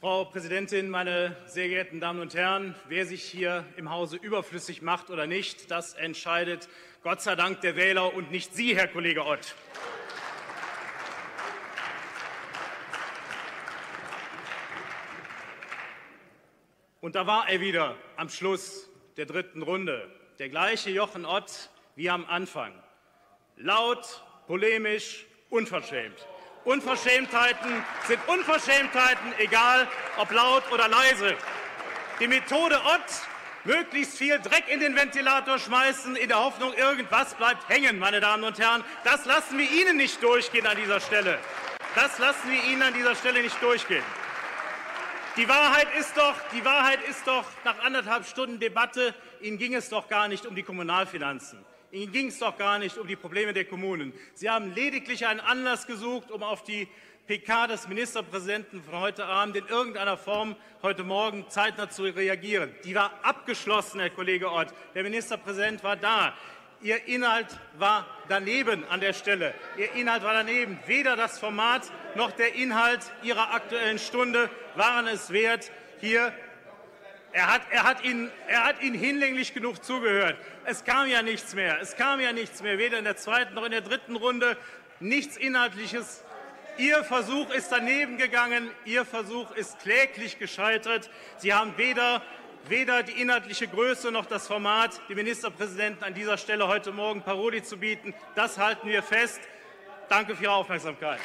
Frau Präsidentin, meine sehr geehrten Damen und Herren! Wer sich hier im Hause überflüssig macht oder nicht, das entscheidet Gott sei Dank der Wähler und nicht Sie, Herr Kollege Ott. Und da war er wieder am Schluss der dritten Runde, der gleiche Jochen Ott wie am Anfang. Laut, polemisch, unverschämt. Unverschämtheiten sind Unverschämtheiten, egal ob laut oder leise. Die Methode Ott, möglichst viel Dreck in den Ventilator schmeißen, in der Hoffnung, irgendwas bleibt hängen, meine Damen und Herren, das lassen wir Ihnen nicht durchgehen an dieser Stelle. Das lassen wir Ihnen an dieser Stelle nicht durchgehen. Die Wahrheit ist doch, die Wahrheit ist doch nach anderthalb Stunden Debatte, Ihnen ging es doch gar nicht um die Kommunalfinanzen. Ihnen ging es doch gar nicht um die Probleme der Kommunen. Sie haben lediglich einen Anlass gesucht, um auf die PK des Ministerpräsidenten von heute Abend in irgendeiner Form heute Morgen zeitnah zu reagieren. Die war abgeschlossen, Herr Kollege Ott. Der Ministerpräsident war da. Ihr Inhalt war daneben an der Stelle. Ihr Inhalt war daneben. Weder das Format noch der Inhalt Ihrer Aktuellen Stunde waren es wert, hier er hat, er, hat Ihnen, er hat Ihnen hinlänglich genug zugehört. Es kam ja nichts mehr. Es kam ja nichts mehr, weder in der zweiten noch in der dritten Runde. Nichts Inhaltliches. Ihr Versuch ist daneben gegangen. Ihr Versuch ist kläglich gescheitert. Sie haben weder weder die inhaltliche Größe noch das Format, dem Ministerpräsidenten an dieser Stelle heute Morgen Paroli zu bieten. Das halten wir fest. Danke für Ihre Aufmerksamkeit.